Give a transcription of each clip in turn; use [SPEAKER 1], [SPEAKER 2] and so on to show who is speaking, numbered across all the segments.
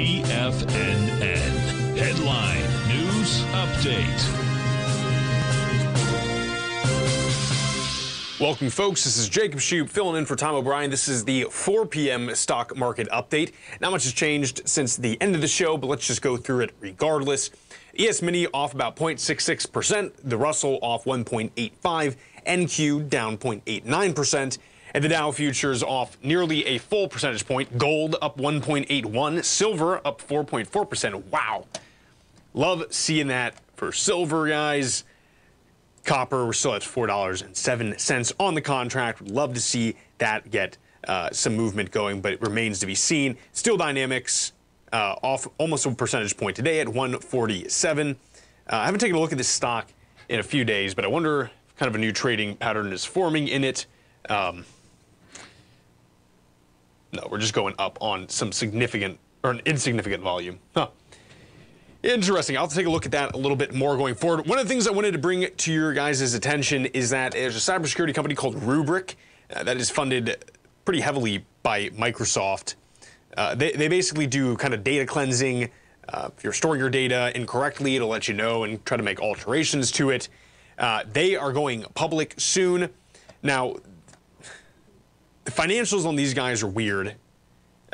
[SPEAKER 1] TFNN. Headline News Update.
[SPEAKER 2] Welcome, folks. This is Jacob Shoup filling in for Tom O'Brien. This is the 4 p.m. stock market update. Not much has changed since the end of the show, but let's just go through it regardless. ES Mini off about 0.66%, the Russell off 1.85, NQ down 0.89%, and the Dow futures off nearly a full percentage point. Gold up 1.81, silver up 4.4%. Wow. Love seeing that for silver, guys. Copper, we're still at $4.07 on the contract. Would love to see that get uh, some movement going, but it remains to be seen. Steel Dynamics uh, off almost a percentage point today at 147. Uh, I haven't taken a look at this stock in a few days, but I wonder if kind of a new trading pattern is forming in it. Um, no, we're just going up on some significant or an insignificant volume. Huh. Interesting. I'll take a look at that a little bit more going forward. One of the things I wanted to bring to your guys' attention is that there's a cybersecurity company called Rubrik uh, that is funded pretty heavily by Microsoft. Uh, they, they basically do kind of data cleansing. Uh, if you're storing your data incorrectly, it'll let you know and try to make alterations to it. Uh, they are going public soon. Now, the financials on these guys are weird.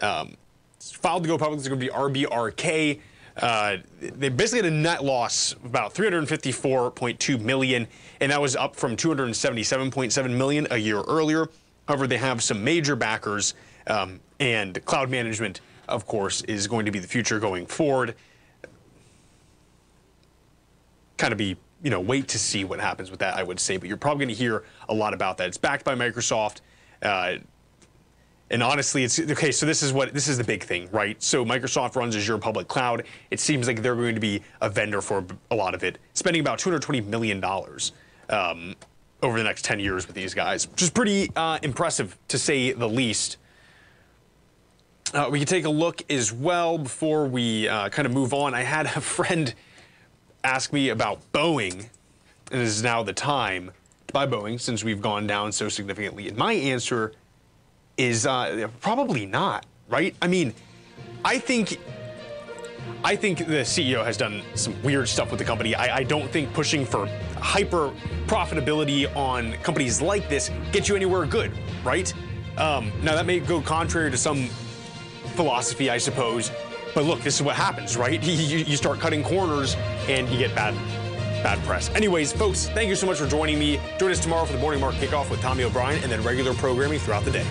[SPEAKER 2] Um, filed to go public is going to be RBRK. Uh, they basically had a net loss of about 354.2 million, and that was up from 277.7 million a year earlier. However, they have some major backers, um, and cloud management, of course, is going to be the future going forward. Kind of be, you know, wait to see what happens with that, I would say, but you're probably going to hear a lot about that. It's backed by Microsoft. Uh, and honestly, it's okay. So this is what this is the big thing, right? So Microsoft runs Azure public cloud. It seems like they're going to be a vendor for a lot of it, spending about 220 million dollars um, over the next 10 years with these guys, which is pretty uh, impressive to say the least. Uh, we can take a look as well before we uh, kind of move on. I had a friend ask me about Boeing, and this is now the time buy Boeing since we've gone down so significantly. And my answer is uh, probably not, right? I mean, I think I think the CEO has done some weird stuff with the company. I, I, don't think pushing for hyper profitability on companies like this gets you anywhere good, right? Um, now that may go contrary to some philosophy, I suppose. But look, this is what happens, right? You, you start cutting corners and you get bad bad press. Anyways, folks, thank you so much for joining me. Join us tomorrow for the morning mark kickoff with Tommy O'Brien and then regular programming throughout the day.